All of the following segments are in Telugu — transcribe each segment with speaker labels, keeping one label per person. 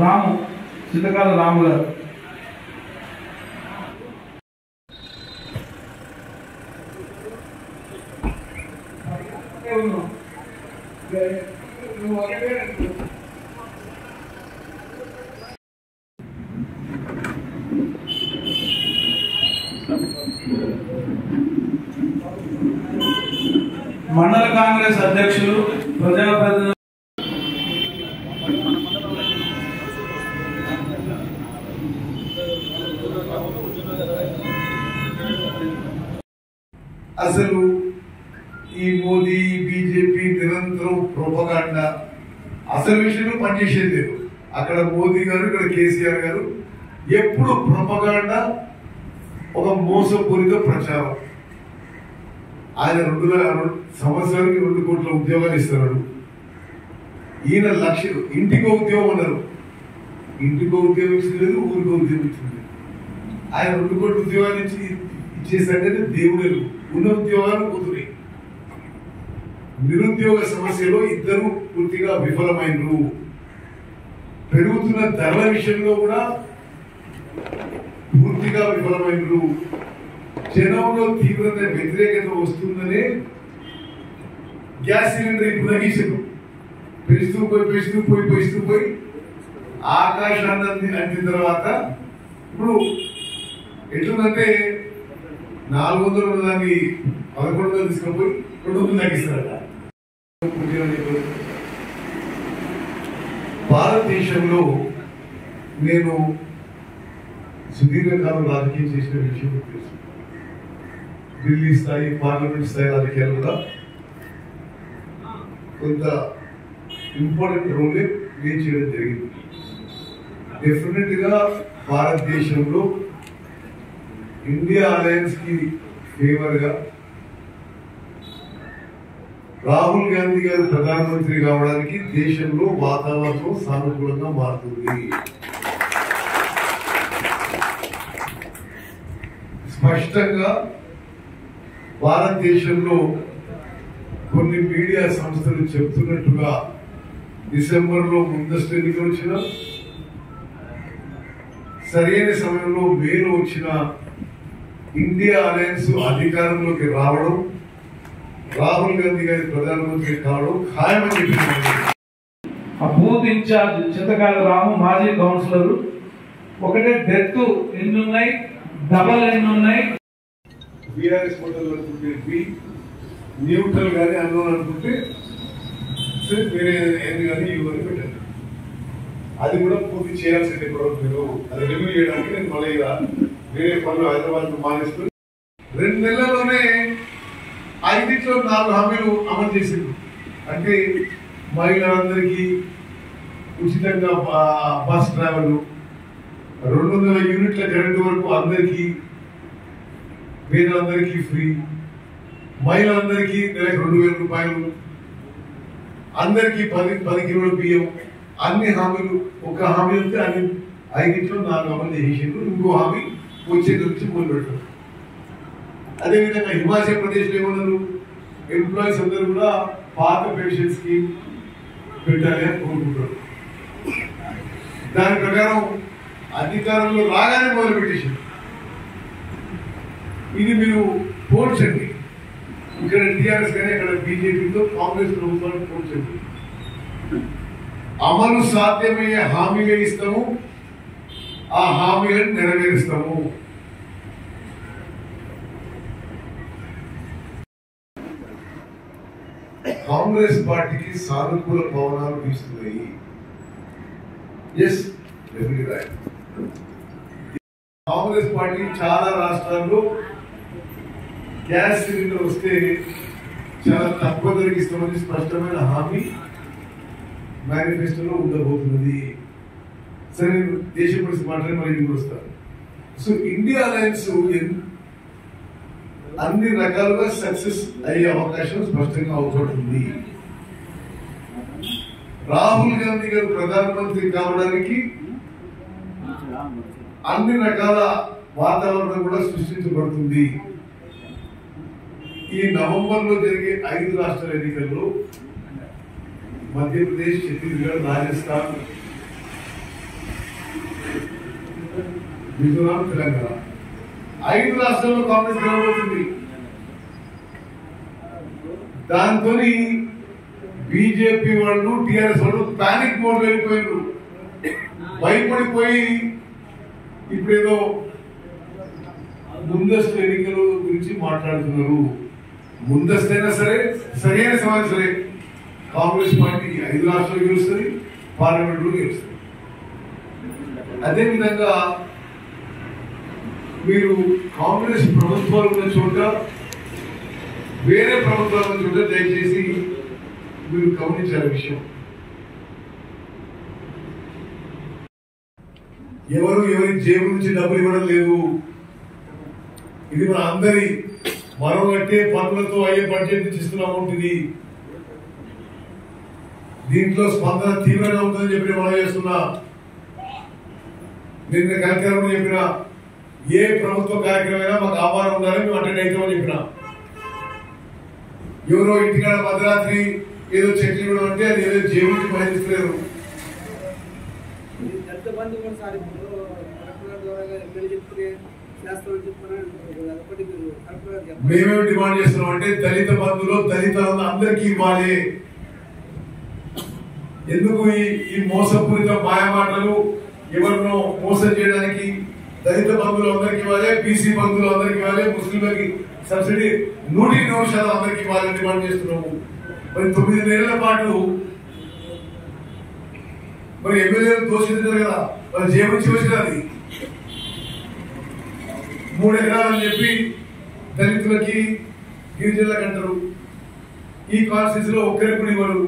Speaker 1: రాము చిన్నకాల రాము గారు. మండల కాంగ్రెస్ అధ్యక్షులు ప్రజాప్రతినిధులు
Speaker 2: అసలు ఈ మోదీ బీజేపీ నిరంతరం ప్రోపగాండ అసలు విషయంలో పనిచేసేది లేదు. అక్కడ మోదీ గారు ఇక్కడ కేసీఆర్ గారు ఎప్పుడు ప్రొపగాండ ఒక మోసపూరిత ప్రచారం. ఆయన రెండు వేల సంవత్సరానికి రెండు కోట్ల ఉద్యోగాలు ఇస్తున్నాడు. ఈయన లక్ష ఇంటికో ఉద్యోగం అన్నారు. ఇంటికో ఉద్యోగం ఇచ్చలేదు ఊరికో ఉద్యోగం ఇచ్చింది ఆయన రెండు కోట్ల ఉద్యోగాలు ఇచ్చి ఇచ్చే దేవుడు ఉన్న ఉద్యోగాలు పోతున్నాయి నిరుద్యోగ సమస్యలో ఇద్దరు పూర్తిగా విఫలమైనరు పెరుగుతున్న ధరల విషయంలో కూడా పూర్తిగా విఫలమైనరు జనంలో తీవ్రత వ్యతిరేకత వస్తుందనే గ్యాస్ సిలిండర్ ఇప్పుడు తగ్గించారు పెంచుతూ పోయి పెంచుతూ పోయి పెంచుతూ పోయి ఆకాశాన్ని అందిన తర్వాత ఇప్పుడు ఎట్లుందంటే నాలుగు వందలు ఉన్నదాన్ని పదకొండు వందలు తీసుకుపోయి రెండు వందలు తగ్గిస్తారట. భారతదేశంలో నేను సుదీర్ఘకాలం రాజకీయం చేసిన విషయం తెలుసు. ఢిల్లీ స్థాయి పార్లమెంట్ స్థాయి రాజకీయాలు కూడా కొంత ఇంపార్టెంట్ రోలే నేను చేయడం జరిగింది. డెఫినెట్గా భారతదేశంలో ఇండియా అలయన్స్కి కి ఫేవర్గా రాహుల్ గాంధీ గారు ప్రధానమంత్రి కావడానికి దేశంలో వాతావరణం సానుకూలంగా మారుతుంది. స్పష్టంగా భారతదేశంలో కొన్ని మీడియా సంస్థలు చెప్తున్నట్టుగా డిసెంబర్లో ముందస్తు ఎన్నికలు వచ్చిన సరైన సమయంలో మేలు వచ్చిన ఇండియా అలయన్స్ అధికారంలోకి రావడం రాహుల్ గాంధీ గారి ప్రధానమంత్రి కావడం ఖాయమని చెప్పింది
Speaker 1: ఆ బూత్ ఇన్ఛార్జ్ చింతకాల రాము మాజీ కౌన్సిలర్. ఒకటే డెత్ ఎన్ని ఉన్నాయి డబల్ ఎన్ని ఉన్నాయి
Speaker 2: బీఆర్ఎస్ మోడల్ అనుకుంటే బి న్యూట్రల్ గానీ అన్నోన్ అనుకుంటే వేరే ఏంది కానీ అని పెట్టండి. అది కూడా పూర్తి చేయాల్సింది ఇప్పుడు మీరు. అది రివ్యూ చేయడానికి నేను మళ్ళీ వేరే పనులు హైదరాబాద్ మానేస్తూ రెండు నెలల్లోనే ఐదింట్లో నాలుగు హామీలు అమలు చేసింది అంటే మహిళలందరికీ ఉచితంగా బస్ ట్రావెల్ రెండు వందల యూనిట్ల కరెంటు వరకు అందరికీ పేదలందరికీ ఫ్రీ మహిళలందరికీ నెలకు రెండు వేల రూపాయలు అందరికీ పది పది కిలోల బియ్యం అన్ని హామీలు ఒక హామీ వస్తే అన్ని ఐదింట్లో నాలుగు అమలు చేసిండ్రు ఇంకో హామీ వచ్చే నుంచి మొదలు పెట్టారు అదేవిధంగా హిమాచల్ ప్రదేశ్లో ఏమన్నారు? ఎంప్లాయీస్ అందరూ కూడా పాత పెన్షన్ స్కీమ్ పెట్టాలి అని కోరుకుంటారు దాని ప్రకారం అధికారంలో రాగానే మొదలు పెట్టేసారు ఇది మీరు పోల్చండి. ఇక్కడ టీఆర్ఎస్ కానీ అక్కడ బీజేపీతో కాంగ్రెస్ ప్రభుత్వాన్ని పోల్చండి. అమలు సాధ్యమయ్యే హామీగా ఇస్తాము. ఆ హామీలను నెరవేరుస్తాము. కాంగ్రెస్ పార్టీకి సానుకూల పవనాలు వీస్తున్నాయి. ఎస్ రైట్ కాంగ్రెస్ పార్టీ చాలా రాష్ట్రాల్లో గ్యాస్ సిలిండర్ వస్తే చాలా తక్కువ ధరకి ఇస్తామని స్పష్టమైన హామీ మేనిఫెస్టోలో ఉండబోతున్నది. సరే దేశ పరిస్థితి గురించి మరి వస్తారు. సో ఇండియా అలయన్స్ అన్ని రకాలుగా సక్సెస్ అయ్యే అవకాశం స్పష్టంగా అవుతుంది రాహుల్ గాంధీ గారు ప్రధానమంత్రి కావడానికి అన్ని రకాల వాతావరణం కూడా సృష్టించబడుతుంది. ఈ నవంబర్లో జరిగే ఐదు రాష్ట్రాల ఎన్నికల్లో మధ్యప్రదేశ్ ఛత్తీస్గఢ్ రాజస్థాన్ మిజోరాం తెలంగాణ. ఐదు రాష్ట్రాల్లో కాంగ్రెస్ గెలవబోతుంది. దాంతో బీజేపీ వాళ్ళు టిఆర్ఎస్ వాళ్ళు పానిక్ మోడ్ వెళ్ళిపోయారు భయపడిపోయి ఇప్పుడేదో ముందస్తు ఎన్నికల గురించి మాట్లాడుతున్నారు. ముందస్తైనా సరే సరైన సమాధానం సరే కాంగ్రెస్ పార్టీ ఐదు రాష్ట్రాలు గెలుస్తుంది పార్లమెంట్లో గెలుస్తుంది. అదేవిధంగా మీరు కాంగ్రెస్ ప్రభుత్వాలు ఉన్న చోట వేరే ప్రభుత్వాలు ఉన్న చోట దయచేసి మీరు గమనించాలి విషయం. ఎవరు ఎవరి జేబు నుంచి డబ్బులు ఇవ్వడం లేదు. ఇది మన అందరి మనం కట్టే పనులతో అయ్యే బడ్జెట్ నుంచి ఇస్తున్న అమౌంట్ ఇది. దీంట్లో స్పందన తీవ్రంగా ఉందని చెప్పి మనం చేస్తున్నా. నిన్న కార్యక్రమం చెప్పిన ఏ ప్రభుత్వ కార్యక్రమైనా మాకు ఆహ్వానం ఉండాలని మేము అటెండ్ అవుతామని చెప్పిన. ఎవరో ఇంటికాడ మధ్యరాత్రి ఏదో చెట్లు ఇవ్వడం అంటే అది ఏదో జేబుకి
Speaker 3: గారు చెప్పండి.
Speaker 2: మేమేం డిమాండ్ చేస్తున్నాం అంటే దళిత బంధువులు దళిత అందరికీ ఇవ్వాలి. ఎందుకు ఈ మోసపూరిత మాయమాటలు ఎవరినో మోసం చేయడానికి దళిత బంధువులు అందరికి ఇవ్వాలి బీసీ బంధువులు అందరికి ఇవ్వాలి ముస్లింలకి సబ్సిడీ నూటి నూరు శాతం అందరికి ఇవ్వాలని డిమాండ్ చేస్తున్నాము. మరి తొమ్మిది నెలల పాటు మరి ఎమ్మెల్యేలు దోషించారు కదా మరి జేబుచ్చి వచ్చినది. మూడు ఎకరాలని చెప్పి దళితులకి గిరిజనులకు అంటారు. ఈ కాన్స్టిట్యూన్సీ లో ఒక్కరికి కూడా ఇవ్వరు.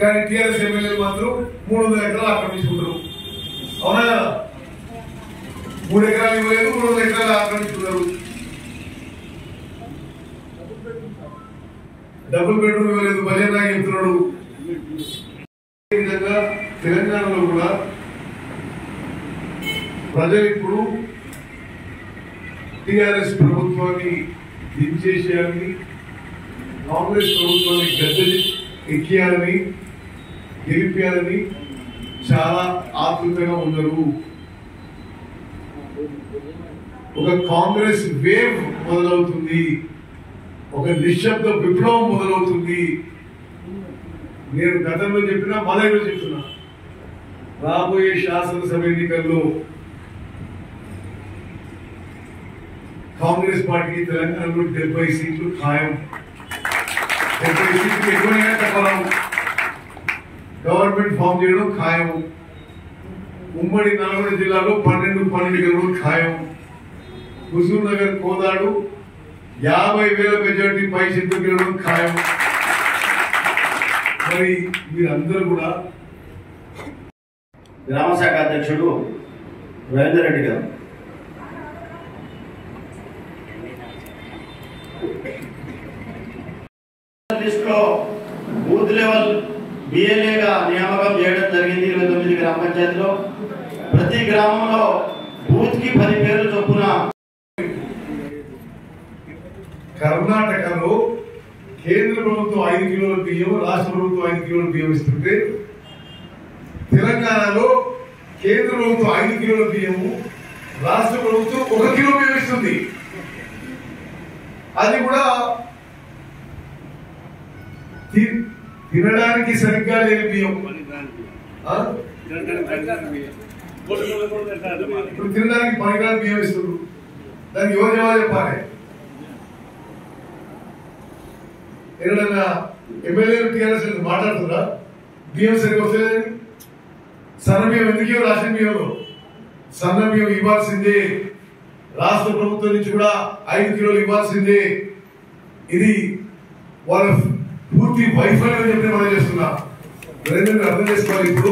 Speaker 2: కానీ టీఆర్ఎస్ ఎమ్మెల్యేలు మాత్రం మూడు వందల ఎకరాలు ఆక్రమించుకుంటారు. అవునా? కదా మూడు ఎకరాలు ఇవ్వలేదు మూడు వందల ఎకరాలు ఆక్రమిస్తున్నారు డబుల్ బెడ్రూమ్ ఇవ్వలేదు బజెట్ చెప్తున్నాడు విధంగా తెలంగాణలో కూడా ప్రజలు ఇప్పుడు టిఆర్ఎస్ ప్రభుత్వాన్ని దించేసేయాలని కాంగ్రెస్ ప్రభుత్వాన్ని గద్దె ఎక్కియాలని గెలిపేయాలని చాలా ఆతృతగా ఉన్నారు. ఒక కాంగ్రెస్ వేవ్ మొదలవుతుంది. ఒక నిశ్శబ్ద విప్లవం మొదలవుతుంది. నేను గతంలో చెప్పినా మళ్ళీ చెప్తున్నా. రాబోయే శాసనసభ ఎన్నికల్లో కాంగ్రెస్ పార్టీ తెలంగాణలో డెబ్బై సీట్లు ఖాయం. డెబ్బై సీట్లు ఎక్కువైనా గవర్నమెంట్ ఫామ్ చేయడం ఖాయం. ఉమ్మడి నల్గొండ జిల్లాలో పన్నెండు పన్నెండు గెలవడం ఖాయం. హుజూర్ నగర్ కోదాడు యాభై వేల మెజార్టీ పై సీట్లు గెలవడం ఖాయం. మరి మీరందరూ కూడా
Speaker 4: గ్రామ శాఖ అధ్యక్షుడు రవీందర్ రెడ్డి గారు. లిస్టులో బూత్ లెవెల్ బిఎల్ఏగా నియామకం చేయడం జరిగింది ఇరవై తొమ్మిది గ్రామ పంచాయతీలో. ప్రతి గ్రామంలో బూత్కి పది పేర్లు చొప్పున
Speaker 2: కర్ణాటకలో కేంద్ర ప్రభుత్వం ఐదు కిలోల బియ్యం రాష్ట్ర ప్రభుత్వం ఐదు కిలోల బియ్యం ఇస్తుంటే తెలంగాణలో కేంద్ర ప్రభుత్వం ఐదు కిలోల బియ్యము రాష్ట్ర ప్రభుత్వం ఒక కిలో బియ్యం ఇస్తుంది. అది కూడా తినడానికి సరిగ్గా లేని బియ్యం. ఇప్పుడు తినడానికి పనికిరాని బియ్యం ఇస్తున్నారు దానికి ఎవరు జవాబు చెప్పాలి? ఎవరైనా ఎమ్మెల్యేలు టీఆర్ఎస్ మాట్లాడుతుందా బియ్యం సరిగ్గా వస్తలేదని? సన్న బియ్యం ఎందుకు రాసిన బియ్యంలో? సన్న బియ్యం ఇవ్వాల్సిందే. రాష్ట్ర ప్రభుత్వం నుంచి కూడా ఐదు కిలోలు ఇవ్వాల్సిందే. ఇది వాళ్ళ పూర్తి వైఫల్యం చెప్పి మనం చేస్తున్నా. అర్థం చేసుకోవాలి. ఇప్పుడు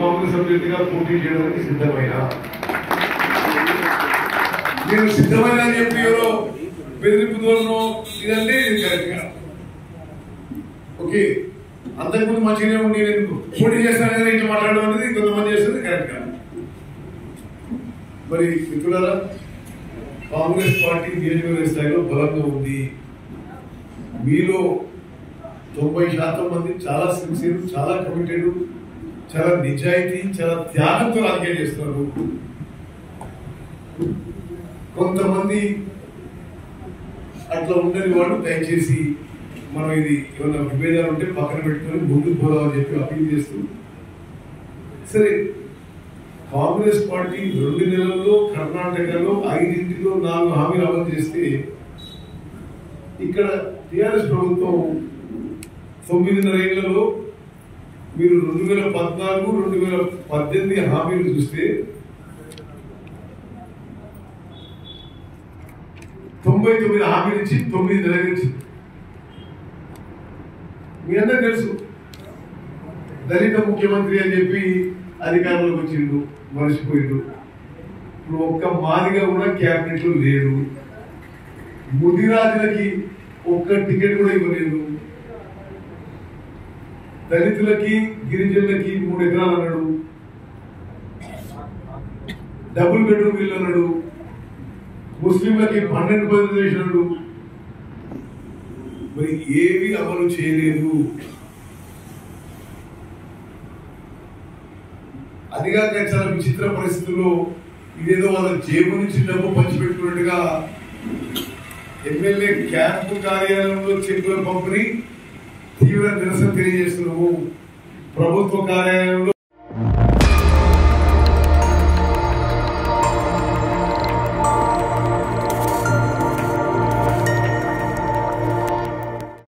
Speaker 2: కాంగ్రెస్ అభ్యర్థిగా పోటీ చేయడానికి సిద్ధమైన? నేను సిద్ధమైన అని చెప్పి ఎవరో బెదిరింపు దూరము ఇదంటే ఇది ఓకే. అంతకుముందు మంచిగానే ఉండి నేను పోటీ చేస్తాను కదా ఇట్లా మాట్లాడడం అనేది కొంతమంది చేస్తుంది కరెక్ట్గా మరి మిత్రులారా కాంగ్రెస్ పార్టీ నియోజకవర్గ స్థాయిలో బలంగా ఉంది. మీలో తొంభై శాతం మంది చాలా సిన్సియర్ చాలా కమిటెడ్ చాలా నిజాయితీ చాలా త్యాగంతో రాజకీయం చేస్తున్నారు. కొంతమంది అట్లా ఉండని వాళ్ళు దయచేసి మనం ఇది ఏమైనా విభేదాలు ఉంటే పక్కన పెట్టుకొని ముందుకు పోదామని చెప్పి అప్పీల్ చేస్తూ సరే కాంగ్రెస్ పార్టీ రెండు నెలల్లో కర్ణాటకలో ఐదింటిలో నాలుగు హామీలు అమలు చేస్తే ఇక్కడ టిఆర్ఎస్ ప్రభుత్వం తొమ్మిదిన్నర ఏళ్ళలో మీరు రెండు వేల పద్నాలుగు రెండు వేల పద్దెనిమిది హామీలు చూస్తే తొంభై తొమ్మిది హామీలు ఇచ్చి తొమ్మిది నెరవేర్చింది మీ అందరూ తెలుసు దళిత ముఖ్యమంత్రి అని చెప్పి అధికారంలోకి వచ్చిండు మర్చిపోయిండు. ఇప్పుడు ఒక్క మాదిగా కూడా క్యాబినెట్లో లేడు. ముదిరాజులకి ఒక్క టికెట్ కూడా ఇవ్వలేదు. దళితులకి గిరిజనులకి మూడు ఎకరాలు అన్నాడు. డబుల్ బెడ్రూమ్ ఇల్లు అన్నాడు. ముస్లింలకి పన్నెండు పది చేసినాడు. మరి ఏవి అమలు చేయలేదు. అదిగాక చాలా విచిత్ర పరిస్థితుల్లో ఇదేదో వాళ్ళ జేబు నుంచి డబ్బు పంచిపెట్టుకున్నట్టుగా ఎమ్మెల్యే క్యాంపు కార్యాలయంలో చెక్కుల పంపిణీ తీవ్ర నిరసన తెలియజేస్తున్నాము. ప్రభుత్వ కార్యాలయంలో